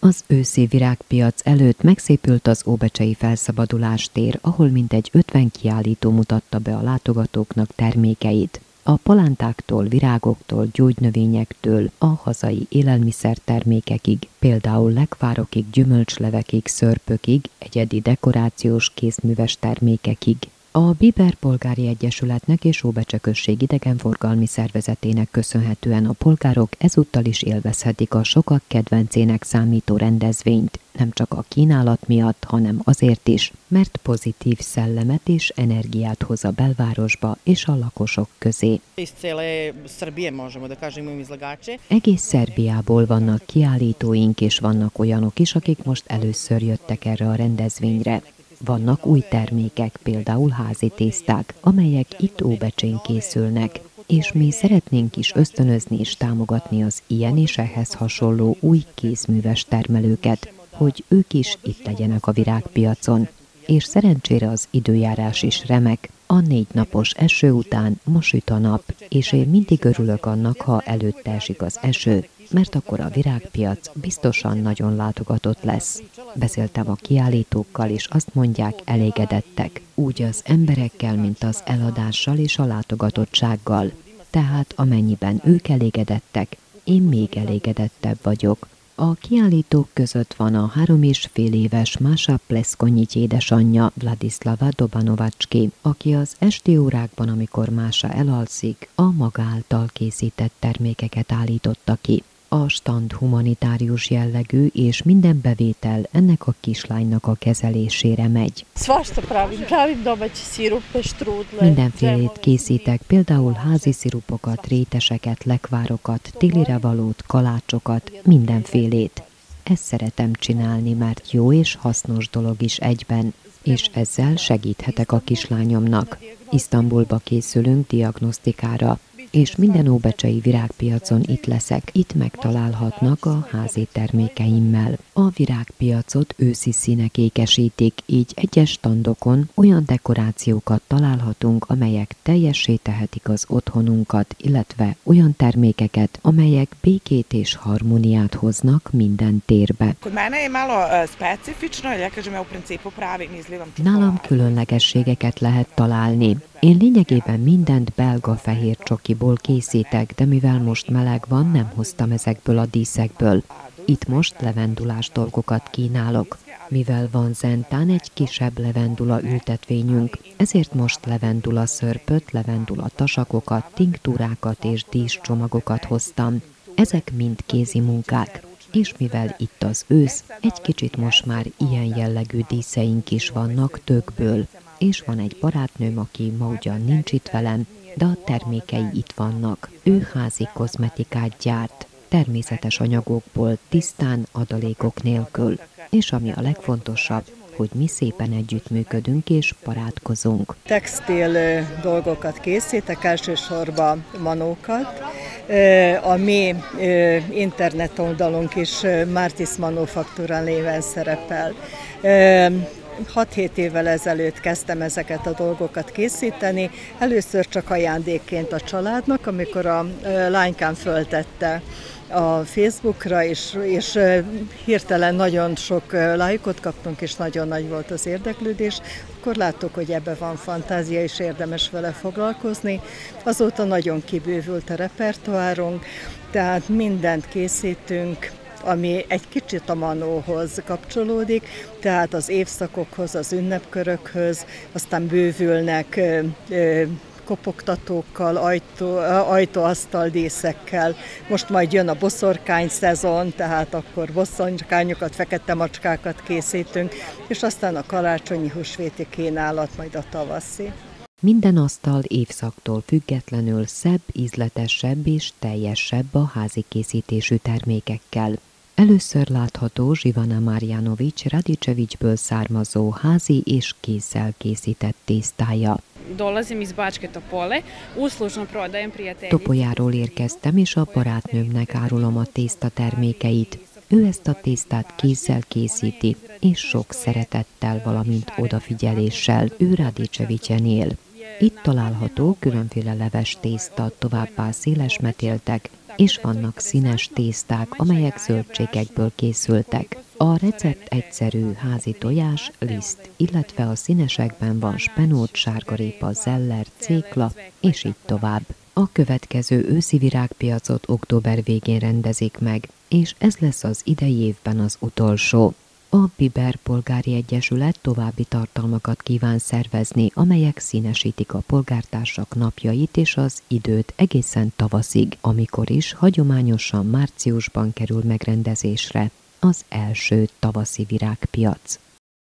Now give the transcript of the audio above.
Az őszi virágpiac előtt megszépült az Óbecsei felszabadulás tér, ahol mintegy 50 kiállító mutatta be a látogatóknak termékeit. A palántáktól, virágoktól, gyógynövényektől, a hazai élelmiszertermékekig, például lekvárokig, gyümölcslevekig, szörpökig, egyedi dekorációs kézműves termékekig, a Biber Polgári Egyesületnek és Óbecse község idegenforgalmi szervezetének köszönhetően a polgárok ezúttal is élvezhetik a sokak kedvencének számító rendezvényt, nem csak a kínálat miatt, hanem azért is, mert pozitív szellemet és energiát hoz a belvárosba és a lakosok közé. Egész Szerbiából vannak kiállítóink, és vannak olyanok is, akik most először jöttek erre a rendezvényre. Vannak új termékek, például házi tészták, amelyek itt Óbecsén készülnek, és mi szeretnénk is ösztönözni és támogatni az ilyen és ehhez hasonló új kézműves termelőket, hogy ők is itt legyenek a virágpiacon. És szerencsére az időjárás is remek, a négy napos eső után ma süt a nap, és én mindig örülök annak, ha előtte esik az eső, mert akkor a virágpiac biztosan nagyon látogatott lesz. Beszéltem a kiállítókkal, és azt mondják, elégedettek, úgy az emberekkel, mint az eladással és a látogatottsággal. Tehát amennyiben ők elégedettek, én még elégedettebb vagyok. A kiállítók között van a három és fél éves Mása Pleszkonyics édesanyja Vladislava Dobanovacski, aki az esti órákban, amikor Mása elalszik, a maga által készített termékeket állította ki. A stand humanitárius jellegű, és minden bevétel ennek a kislánynak a kezelésére megy. Mindenfélét készítek, például házi szirupokat, réteseket, lekvárokat, télire valót, kalácsokat, mindenfélét. Ezt szeretem csinálni, mert jó és hasznos dolog is egyben, és ezzel segíthetek a kislányomnak. Isztambulba készülünk diagnosztikára, és minden óbecsei virágpiacon itt leszek, itt megtalálhatnak a házi termékeimmel. A virágpiacot őszi színek ékesítik, így egyes standokon olyan dekorációkat találhatunk, amelyek teljessé tehetik az otthonunkat, illetve olyan termékeket, amelyek békét és harmóniát hoznak minden térbe. Nálam különlegességeket lehet találni. Én lényegében mindent belga fehér csokiból készítek, de mivel most meleg van, nem hoztam ezekből a díszekből. Itt most levendulás dolgokat kínálok. Mivel van zentán egy kisebb levendula ültetvényünk, ezért most levendula szörpöt, levendula tasakokat, tinktúrákat és díszcsomagokat hoztam. Ezek mind kézi munkák. És mivel itt az ősz, egy kicsit most már ilyen jellegű díszeink is vannak tökből és van egy barátnőm, aki ma ugyan nincs itt velem, de a termékei itt vannak. Ő házi kozmetikát gyárt, természetes anyagokból, tisztán adalékok nélkül. És ami a legfontosabb, hogy mi szépen együttműködünk és barátkozunk. Textil dolgokat készítek, elsősorban manókat. A mi internet oldalunk is Martis Manufaktura néven szerepel. 6-7 évvel ezelőtt kezdtem ezeket a dolgokat készíteni. Először csak ajándékként a családnak, amikor a lánykám föltette a Facebookra, és, és hirtelen nagyon sok lájkot kaptunk, és nagyon nagy volt az érdeklődés, akkor láttuk, hogy ebbe van fantázia, és érdemes vele foglalkozni. Azóta nagyon kibővült a repertoárunk, tehát mindent készítünk, ami egy kicsit a manóhoz kapcsolódik, tehát az évszakokhoz, az ünnepkörökhöz, aztán bővülnek kopogtatókkal, ajtó, ajtóasztal díszekkel. Most majd jön a boszorkány szezon, tehát akkor boszorkányokat, fekete macskákat készítünk, és aztán a karácsonyi húsvéti kínálat, majd a tavaszi. Minden asztal évszaktól függetlenül szebb, ízletesebb és teljesebb a házi készítésű termékekkel. Először látható Zsivana Marjanovics Radicevicsből származó házi és kézzel készített tésztája. Dolazim iz Bácske Topole, uslužno prodajem Topolyáról érkeztem, és a barátnőmnek árulom a tészta termékeit. Ő ezt a tésztát kézzel készíti, és sok szeretettel, valamint odafigyeléssel. Ő Radicevicsen él. Itt található különféle leves tészta, továbbá széles metéltek, és vannak színes tészták, amelyek zöldségekből készültek. A recept egyszerű házi tojás, liszt, illetve a színesekben van spenót, sárgarépa, zeller, cékla, és így tovább. A következő őszi virágpiacot október végén rendezik meg, és ez lesz az idei évben az utolsó. A Biber Polgári Egyesület további tartalmakat kíván szervezni, amelyek színesítik a polgártársak napjait és az időt egészen tavaszig, amikor is hagyományosan márciusban kerül megrendezésre az első tavaszi virágpiac.